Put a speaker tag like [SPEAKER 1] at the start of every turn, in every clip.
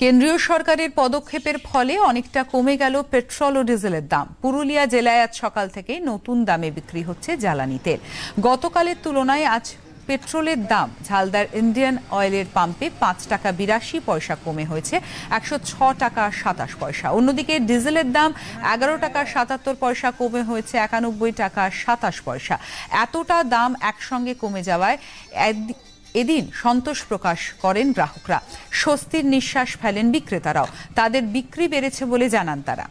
[SPEAKER 1] কেন্দ্রীয় সরকারের পদক্ষেপের ফলে অনেকটা কমে গেল পেট্রোল ও ডিজেলের দাম। পুরুলিয়া জেলায় আজ সকাল থেকে নতুন দামে বিক্রি হচ্ছে জ্বালানি তেল গতকালের তুলনায় আজ পেট্রোলের দাম ঝালদার ইন্ডিয়ান অয়েলের পাম্পে পাঁচ টাকা বিরাশি পয়সা কমে হয়েছে, একশো ছ টাকা সাতাশ পয়সা। অন্যদিকে ডিজেলের দাম এগারো টাকা সাতাত্তর পয়সা কমে হয়েছে, একানব্বই টাকা সাতাশ পয়সা। এতটা দাম একসঙ্গে কমে যাওয়ায় এদিন সন্তোষ প্রকাশ করেন গ্রাহকরা। স্বস্তির নিঃশ্বাস ফেলেন বিক্রেতারাও। তাদের বিক্রি বেড়েছে বলে জানান তারা।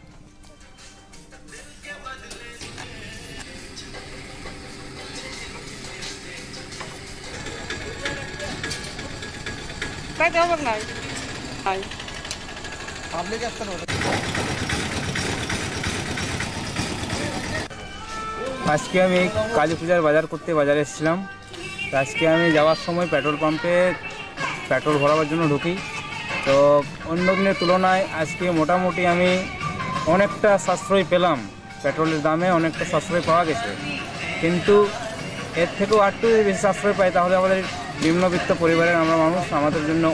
[SPEAKER 2] আজকে আমি কালী পূজার বাজার করতে বাজারে এসেছিলাম। আজকে আমি যাওয়ার সময় পেট্রোল পাম্পে পেট্রোল ভরাবার জন্য ঢুকি। তো অন্য দিনের তুলনায় আজকে মোটামুটি আমি অনেকটা সাশ্রয় পেলাম। পেট্রোলের দামে অনেকটা সাশ্রয় পাওয়া গেছে। কিন্তু এর থেকেও আরেকটু যদি বেশি সাশ্রয় পাই তাহলে আমাদের নিম্নবিত্ত পরিবারের আমরা মানুষ, আমাদের জন্য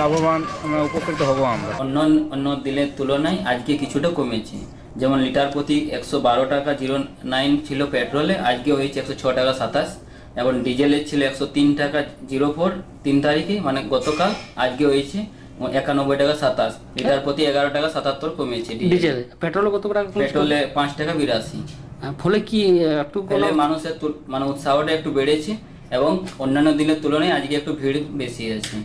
[SPEAKER 2] লাভবান আমরা, উপকৃত হব আমরা।
[SPEAKER 3] অন্য অন্য দিনের তুলনায় আজকে কিছুটা কমেছে। যেমন লিটার প্রতি একশো বারো টাকা জিরো নাইন ছিল পেট্রোলে, আজকে হয়েছে একশো টাকা সাতাশ। এবং ডিজেলের ছিল একশো তিন টাকা জিরো ফোর তিন তারিখে মানে গতকাল আজকে হয়েছে একানব্বই টাকা সাতাশ। লিটার প্রতি এগারো টাকা সাতাত্তর কমেছে ডিজেল
[SPEAKER 4] পেট্রোল কত টাকা
[SPEAKER 3] পেট্রোলে পাঁচ টাকা বিরাশি।
[SPEAKER 4] ফলে কি একটু
[SPEAKER 3] ফলে মানুষের মানে উৎসাহটা একটু বেড়েছে এবং অন্যান্য দিনের তুলনায় আজকে একটু ভিড় বেশি আছে